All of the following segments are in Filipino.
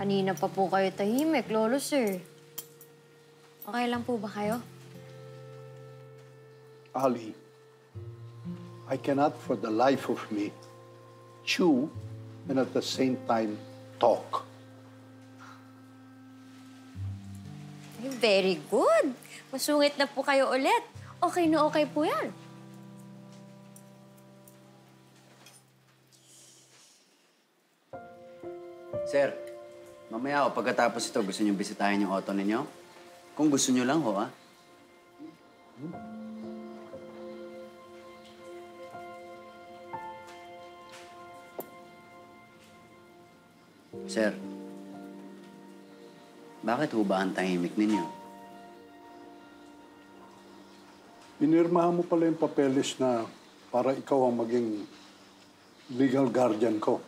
Kanina pa po kayo tahimik, Lolo Sir. Okay lang po ba kayo? Ali, I cannot for the life of me chew and at the same time talk. Very good. Masungit na po kayo ulit. Okay na okay po yan. Sir, mamaya ho, pagkatapos ito, gusto niyo bisitahin yung auto ninyo? Kung gusto niyo lang ho, ah. Sir, bakit ho ba ang tahimik ninyo? Pinirmahan mo pala yung papeles na para ikaw ang maging legal guardian ko.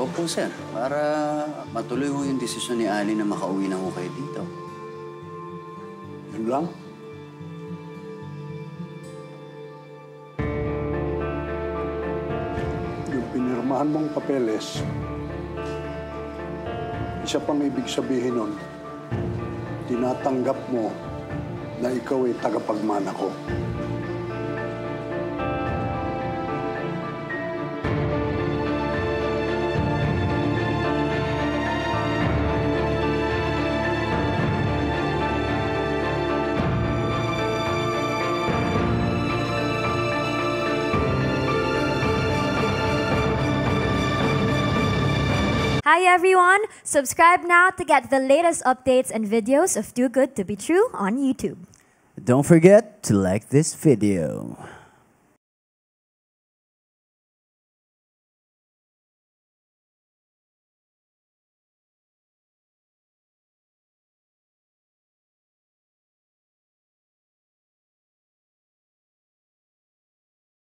Opo, sir. Para matuloy ho yung desisyon ni Ali na makauwi na ho kayo dito. Yun lang. Yung pinirmahan mong papeles, isa pang ibig sabihin nun, tinatanggap mo na ikaw ay tagapagmana ko. Hi everyone! Subscribe now to get the latest updates and videos of Too Good to Be True on YouTube. Don't forget to like this video.